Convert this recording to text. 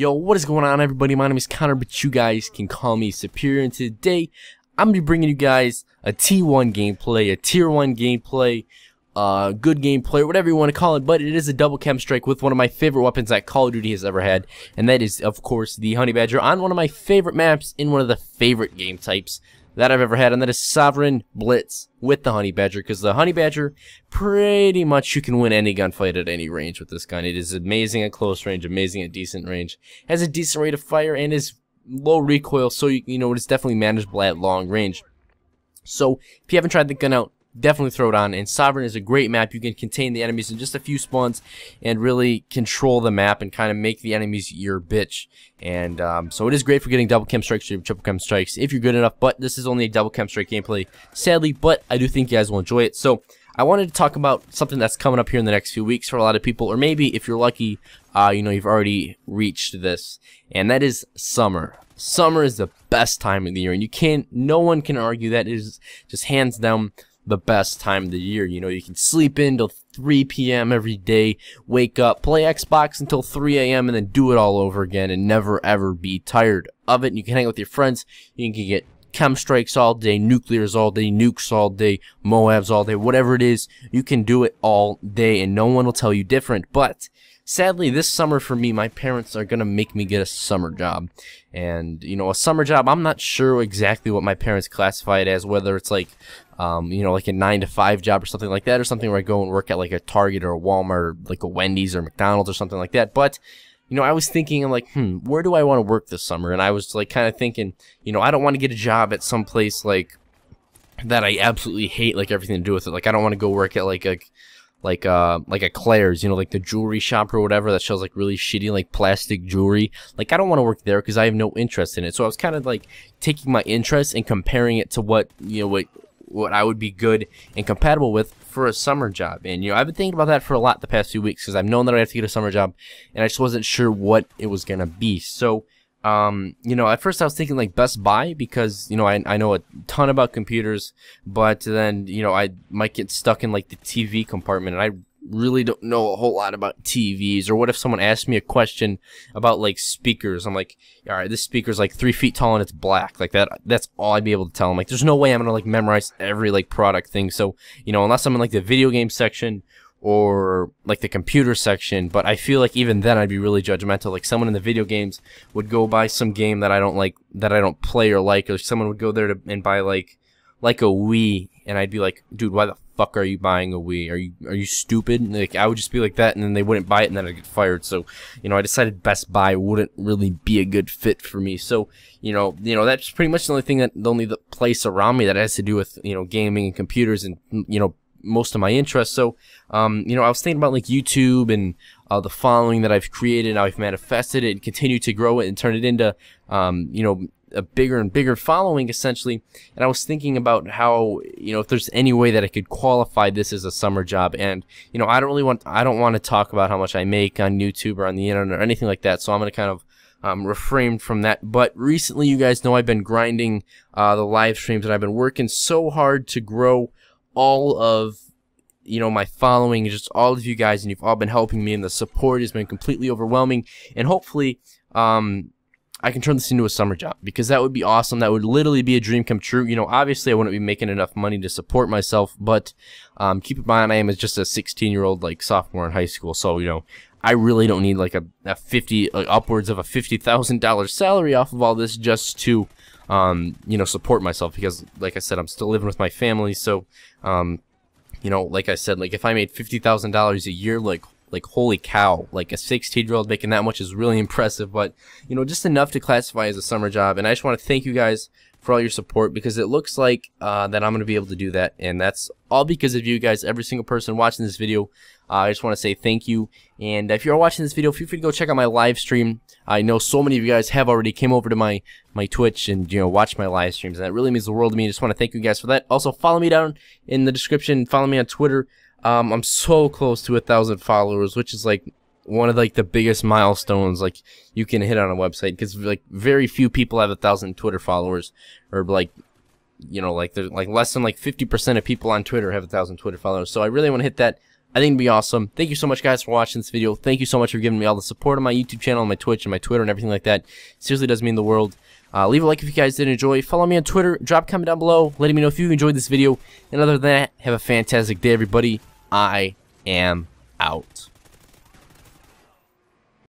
Yo, what is going on everybody? My name is Connor, but you guys can call me Superior, and today I'm going to be bringing you guys a T1 gameplay, a Tier 1 gameplay, uh, good gameplay, whatever you want to call it, but it is a double KEM strike with one of my favorite weapons that Call of Duty has ever had, and that is, of course, the Honey Badger on one of my favorite maps in one of the favorite game types that I've ever had, and that is Sovereign Blitz with the Honey Badger, because the Honey Badger, pretty much you can win any gunfight at any range with this gun. It is amazing at close range, amazing at decent range, has a decent rate of fire, and is low recoil, so you, you know, it's definitely manageable at long range. So, if you haven't tried the gun out, definitely throw it on. And Sovereign is a great map. You can contain the enemies in just a few spawns and really control the map and kind of make the enemies your bitch. And um, so it is great for getting double KEM strikes or triple KEM strikes if you're good enough. But this is only a double KEM strike gameplay, sadly. But I do think you guys will enjoy it. So I wanted to talk about something that's coming up here in the next few weeks for a lot of people, or maybe if you're lucky, uh, you know, you've already reached this, and that is summer. Summer is the best time of the year, and you can't, no one can argue that is just hands down the best time of the year. You know, you can sleep in till 3 p.m. every day, wake up, play Xbox until 3 a.m., and then do it all over again and never ever be tired of it. And you can hang out with your friends. You can get KEM strikes all day, nuclears all day, nukes all day, Moabs all day, whatever it is, you can do it all day and no one will tell you different. But sadly, this summer for me, my parents are going to make me get a summer job. And, you know, a summer job, I'm not sure exactly what my parents classify it as, whether it's like um, you know, like a nine to five job or something like that, or something where I go and work at like a Target or a Walmart or like a Wendy's or McDonald's or something like that. But, you know, I was thinking, I'm like, hmm, where do I want to work this summer? And I was like kind of thinking, you know, I don't want to get a job at some place like that I absolutely hate, like everything to do with it. Like, I don't want to go work at like a, like uh like a Claire's, you know, like the jewelry shop or whatever that sells like really shitty like plastic jewelry. Like I don't want to work there because I have no interest in it. So I was kind of like taking my interest and comparing it to what you know what what I would be good and compatible with for a summer job. And, you know, I've been thinking about that for a lot the past few weeks because I've known that I have to get a summer job and I just wasn't sure what it was to be. So, um, you know, at first I was thinking like Best Buy because, you know, I, I know a ton about computers, but then, you know, I might get stuck in like the TV compartment and I really don't know a whole lot about TVs. Or what if someone asked me a question about like speakers? I'm like, all right, this speaker's like three feet tall and it's black. Like that, that's all I'd be able to tell them. Like, there's no way I'm gonna like memorize every like product thing. So, you know, unless I'm in like the video game section or like the computer section, but I feel like even then I'd be really judgmental. Like someone in the video games would go buy some game that I don't like, that I don't play or like, or someone would go there to, and buy like, like a Wii, and I'd be like, dude, why the fuck are you buying a Wii? Are you are you stupid? Like I would just be like that, and then they wouldn't buy it, and then I'd get fired. So, you know, I decided Best Buy wouldn't really be a good fit for me. So, you know, you know that's pretty much the only thing that the only the place around me that has to do with you know gaming and computers and you know most of my interests. So, um, you know, I was thinking about like YouTube and uh, the following that I've created. I've manifested it and continue to grow it and turn it into, um, you know, a bigger and bigger following essentially. And I was thinking about how you know if there's any way that I could qualify this as a summer job. And you know I don't really want I don't want to talk about how much I make on YouTube or on the internet or anything like that. So I'm going to kind of um, refrain from that. But recently you guys know I've been grinding uh, the live streams and I've been working so hard to grow all of you know my following just all of you guys and you've all been helping me and the support has been completely overwhelming. And hopefully um I can turn this into a summer job because that would be awesome. That would literally be a dream come true. You know, obviously I wouldn't be making enough money to support myself, but um, keep in mind I am just a 16 year old like sophomore in high school, so you know I really don't need like a, a 50 like, upwards of a fifty thousand dollars salary off of all this just to um, you know support myself because like I said I'm still living with my family, so um, you know like I said like if I made fifty thousand dollars a year like like holy cow like a 16 year old making that much is really impressive but you know just enough to classify as a summer job. And i just want to thank you guys for all your support because it looks like uh, that i'm going to be able to do that. And that's all because of you guys every single person watching this video. Uh, i just want to say thank you. And if you're watching this video feel free to go check out my live stream. I know so many of you guys have already came over to my my twitch and you know watch my live streams and that really means the world to me. I just want to thank you guys for that. Also follow me down in the description. Follow me on twitter um, I'm so close to a thousand followers, which is like one of like the biggest milestones like you can hit on a website because like very few people have a thousand Twitter followers or like you know like there's like less than like 50% of people on Twitter have a thousand Twitter followers. So I really want to hit that I think it'd be awesome. Thank you so much, guys, for watching this video. Thank you so much for giving me all the support on my YouTube channel, my Twitch, and my Twitter, and everything like that. Seriously does mean the world. Uh, leave a like if you guys did enjoy. Follow me on Twitter. Drop a comment down below, letting me know if you enjoyed this video. And other than that, have a fantastic day, everybody. I am out.